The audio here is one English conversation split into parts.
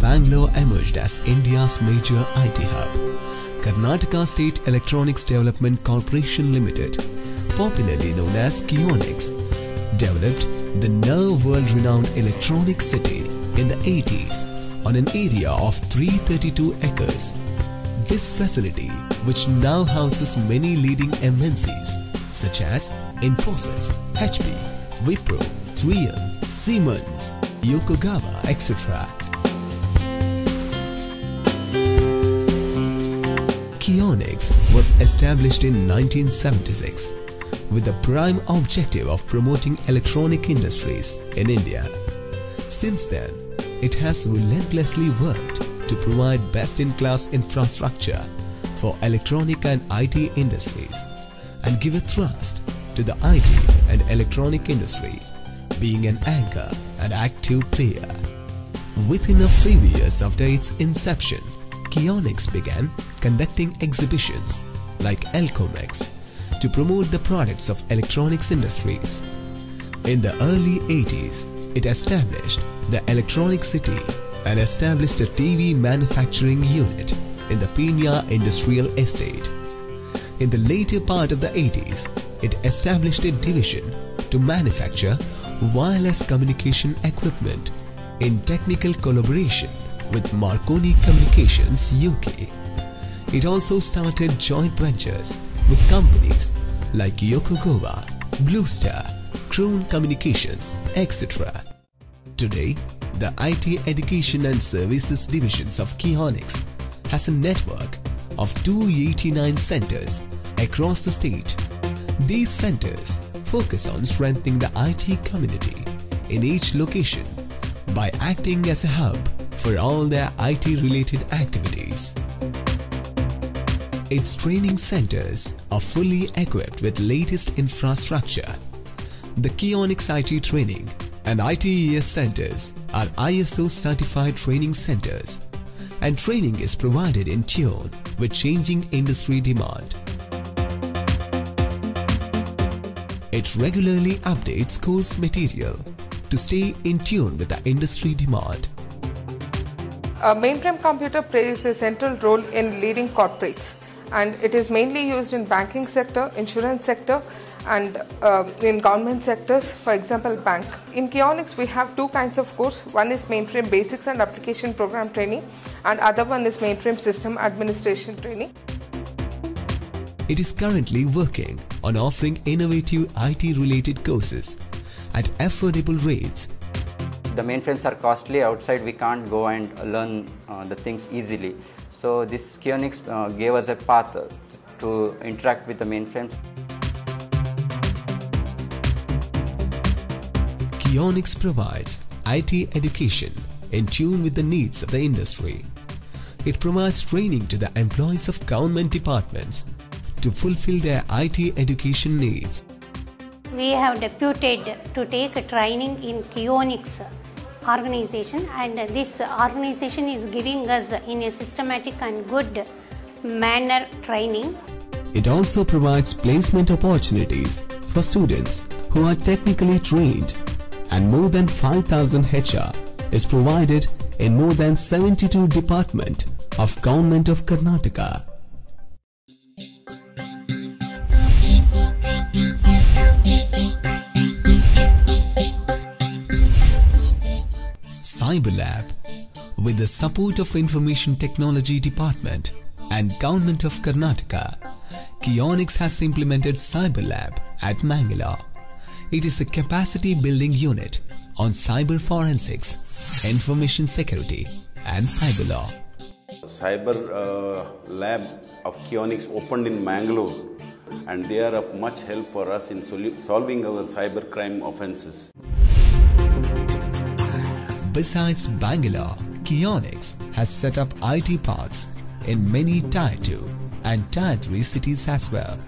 Bangalore emerged as India's major IT hub. Karnataka State Electronics Development Corporation Limited, popularly known as Keonics, developed the now world-renowned electronic city in the 80s on an area of 332 acres. This facility, which now houses many leading MNCs such as Infosys, HP, Wipro, 3M, Siemens, Yokogawa, etc. Keonics was established in 1976 with the prime objective of promoting electronic industries in India. Since then, it has relentlessly worked to provide best-in-class infrastructure for electronic and IT industries and give a thrust to the IT and electronic industry, being an anchor and active player. Within a few years after its inception, Keonics began conducting exhibitions like Elcomex to promote the products of electronics industries. In the early 80s, it established the Electronic City and established a TV manufacturing unit in the Peenya Industrial Estate. In the later part of the 80s, it established a division to manufacture wireless communication equipment in technical collaboration with Marconi Communications UK. It also started joint ventures with companies like Yokogawa, Blue Star, Communications, etc. Today, the IT Education and Services divisions of Keonics has a network of 289 centers across the state. These centers focus on strengthening the IT community in each location by acting as a hub for all their IT related activities. Its training centers are fully equipped with latest infrastructure. The Keonics IT Training and ITES centers are ISO certified training centers and training is provided in tune with changing industry demand. It regularly updates course material to stay in tune with the industry demand. A mainframe computer plays a central role in leading corporates and it is mainly used in banking sector, insurance sector and uh, in government sectors, for example bank. In Keonics we have two kinds of course, one is mainframe basics and application program training and other one is mainframe system administration training. It is currently working on offering innovative IT related courses at affordable rates the mainframes are costly outside we can't go and learn uh, the things easily so this Keonics uh, gave us a path to interact with the mainframes Keonics provides IT education in tune with the needs of the industry. It provides training to the employees of government departments to fulfill their IT education needs. We have deputed to take training in Keonics organization and this organization is giving us in a systematic and good manner training. It also provides placement opportunities for students who are technically trained and more than 5000 HR is provided in more than 72 department of Government of Karnataka. Cyberlab with the support of Information Technology Department and Government of Karnataka, Keonics has implemented Cyberlab at Mangalore. It is a capacity building unit on cyber forensics, information security and cyber law. Cyber uh, lab of Keonics opened in Mangalore and they are of much help for us in solving our cyber crime offenses. Besides Bangalore, Keonics has set up IT parks in many Tier 2 and Tier 3 cities as well.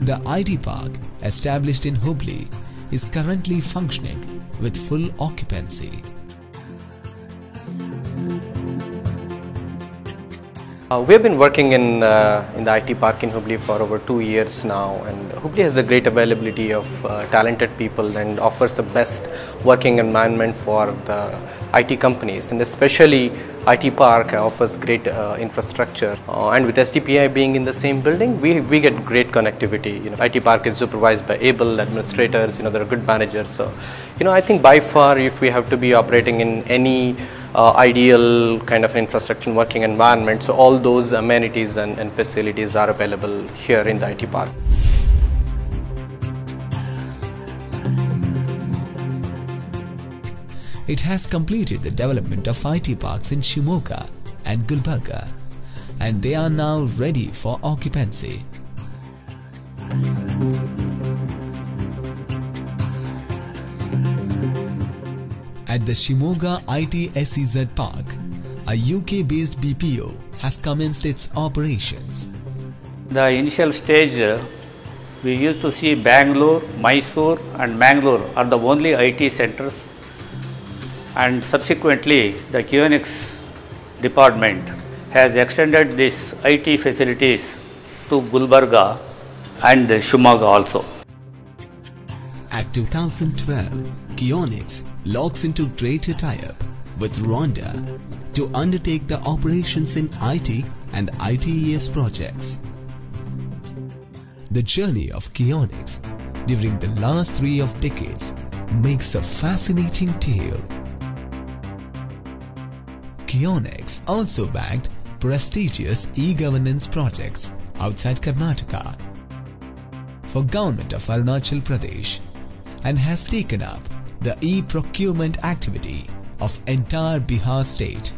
The IT park, established in Hubli, is currently functioning with full occupancy. Uh, we have been working in, uh, in the IT park in Hubli for over two years now and Hubli has a great availability of uh, talented people and offers the best working environment for the IT companies. And especially IT park offers great uh, infrastructure. Uh, and with STPI being in the same building we, we get great connectivity. You know IT park is supervised by able administrators you know there are good managers. So you know I think by far if we have to be operating in any uh, ideal kind of infrastructure working environment. So all those amenities and, and facilities are available here in the IT park. It has completed the development of IT parks in Shimoga and Gulbarga and they are now ready for occupancy. At the Shimoga IT SEZ Park, a UK based BPO has commenced its operations. The initial stage, uh, we used to see Bangalore, Mysore, and Mangalore are the only IT centers, and subsequently, the Keonics department has extended these IT facilities to Gulbarga and Shimoga also. At 2012, Keonics logs into greater tie-up with Rwanda to undertake the operations in IT and ITES projects. The journey of Keonics during the last three of decades makes a fascinating tale. Keonics also backed prestigious e-governance projects outside Karnataka for government of Arunachal Pradesh and has taken up the e-procurement activity of entire Bihar state,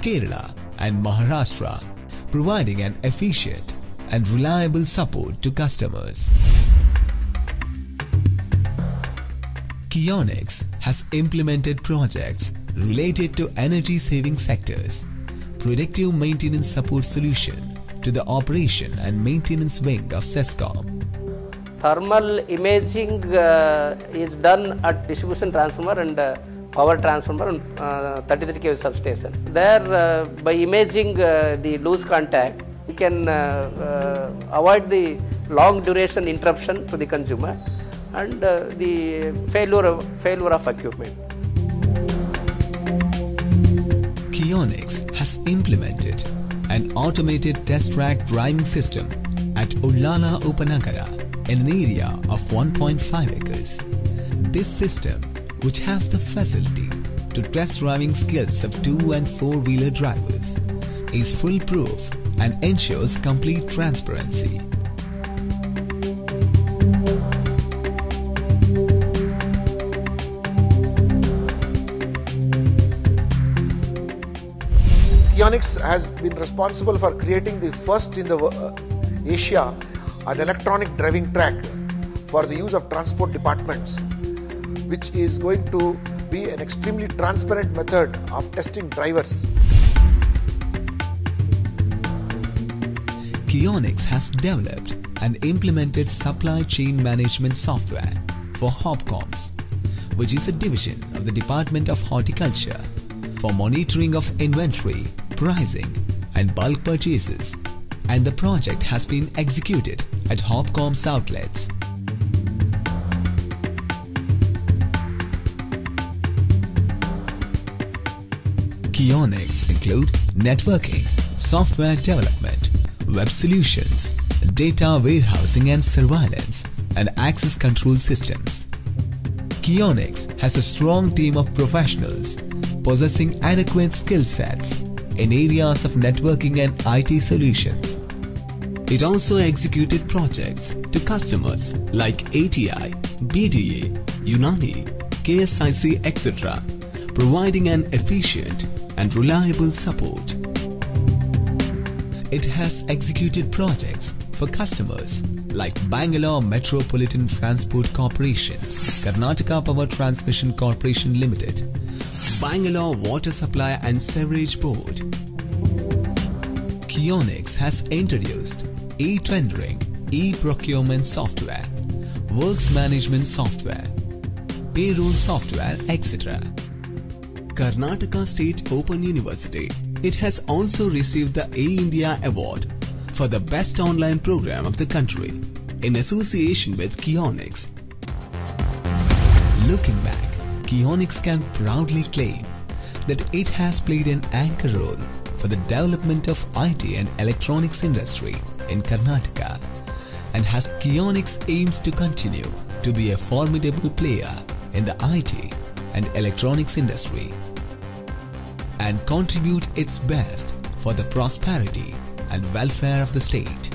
Kerala and Maharashtra, providing an efficient and reliable support to customers. Keonics has implemented projects related to energy saving sectors, predictive maintenance support solution to the operation and maintenance wing of SESCOM, thermal imaging uh, is done at distribution transformer and uh, power transformer on uh, 33 kV substation. There, by imaging the loose contact, we can avoid the long duration interruption to the consumer and the failure of, failure of equipment. Keonics has implemented an automated test track driving system at Ullala Upanagara in an area of 1.5 acres. This system, which has the facility to test driving skills of two and four-wheeler drivers, is foolproof and ensures complete transparency. Keonics has been responsible for creating the first in the uh, Asia an electronic driving track for the use of transport departments, which is going to be an extremely transparent method of testing drivers. Keonics has developed and implemented supply chain management software for Hopcoms, which is a division of the Department of Horticulture for monitoring of inventory, pricing and bulk purchases and the project has been executed at Hopcom's outlets. Keonics include networking, software development, web solutions, data warehousing and surveillance, and access control systems. Keonics has a strong team of professionals possessing adequate skill sets in areas of networking and IT solutions. It also executed projects to customers like ATI, BDA, Unani, KSIC, etc., providing an efficient and reliable support. It has executed projects for customers like Bangalore Metropolitan Transport Corporation, Karnataka Power Transmission Corporation Limited, Bangalore Water Supply and Sewerage Board. Keonics has introduced e-tendering, e-procurement software, works management software, payroll software, etc. Karnataka State Open University It has also received the A India Award for the best online program of the country in association with Keonics. Looking back, Keonics can proudly claim that it has played an anchor role for the development of IT and electronics industry in Karnataka and has Keonics aims to continue to be a formidable player in the IT and electronics industry and contribute its best for the prosperity and welfare of the state.